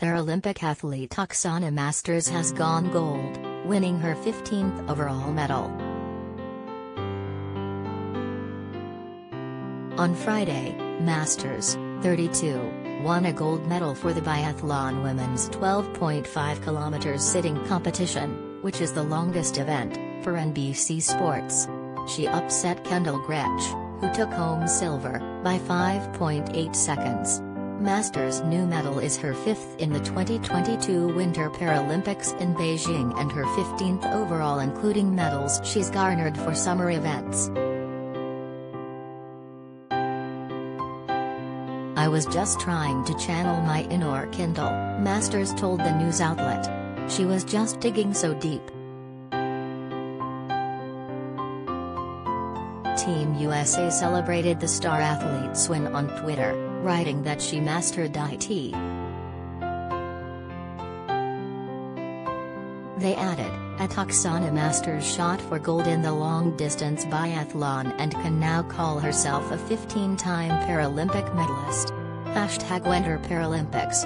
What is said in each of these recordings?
Paralympic athlete Oksana Masters has gone gold, winning her 15th overall medal. On Friday, Masters, 32, won a gold medal for the biathlon women's 12.5 kilometers sitting competition, which is the longest event, for NBC Sports. She upset Kendall Gretsch, who took home silver, by 5.8 seconds. Masters' new medal is her fifth in the 2022 Winter Paralympics in Beijing and her 15th overall including medals she's garnered for summer events. I was just trying to channel my inner Kendall, Masters told the news outlet. She was just digging so deep. Team USA celebrated the star athlete's win on Twitter writing that she mastered IT. They added, at Oksana Masters shot for gold in the long-distance biathlon and can now call herself a 15-time Paralympic medalist. Hashtag Winter Paralympics.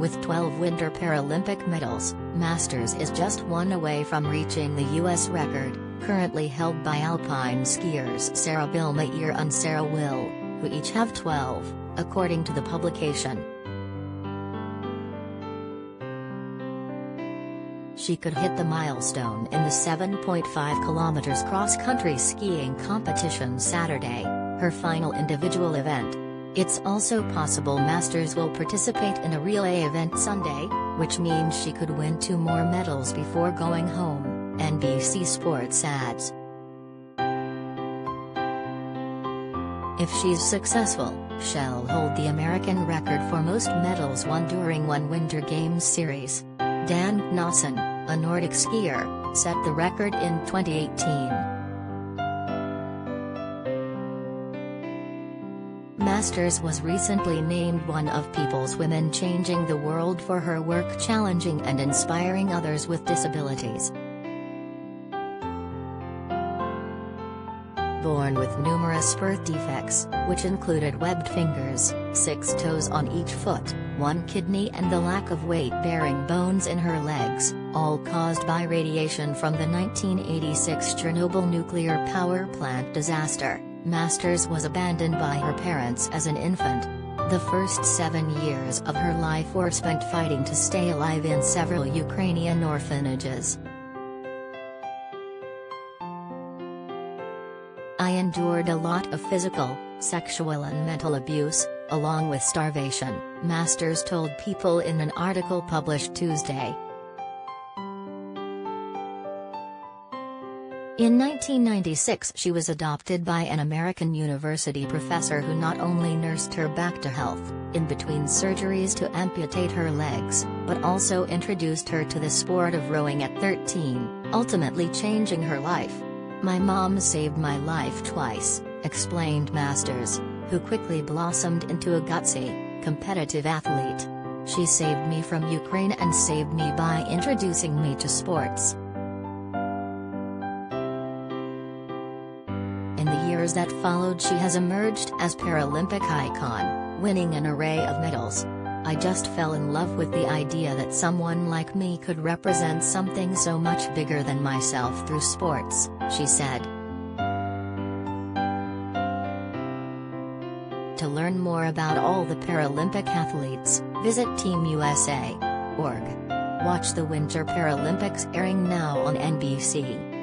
With 12 Winter Paralympic medals, Masters is just one away from reaching the U.S. record currently held by alpine skiers Sarah Billmeier and Sarah Will, who each have 12, according to the publication. She could hit the milestone in the 7.5 km cross-country skiing competition Saturday, her final individual event. It's also possible Masters will participate in a relay event Sunday, which means she could win two more medals before going home. NBC Sports adds. If she's successful, she'll hold the American record for most medals won during one Winter Games series. Dan Cnossen, a Nordic skier, set the record in 2018. Masters was recently named one of People's Women Changing the World for her work challenging and inspiring others with disabilities. Born with numerous birth defects, which included webbed fingers, six toes on each foot, one kidney and the lack of weight-bearing bones in her legs, all caused by radiation from the 1986 Chernobyl nuclear power plant disaster. Masters was abandoned by her parents as an infant. The first seven years of her life were spent fighting to stay alive in several Ukrainian orphanages. I endured a lot of physical, sexual and mental abuse, along with starvation, Masters told People in an article published Tuesday. In 1996 she was adopted by an American university professor who not only nursed her back to health, in between surgeries to amputate her legs, but also introduced her to the sport of rowing at 13, ultimately changing her life. My mom saved my life twice, explained Masters, who quickly blossomed into a gutsy, competitive athlete. She saved me from Ukraine and saved me by introducing me to sports. In the years that followed she has emerged as Paralympic icon, winning an array of medals, I just fell in love with the idea that someone like me could represent something so much bigger than myself through sports, she said. To learn more about all the Paralympic athletes, visit TeamUSA.org. Watch the Winter Paralympics airing now on NBC.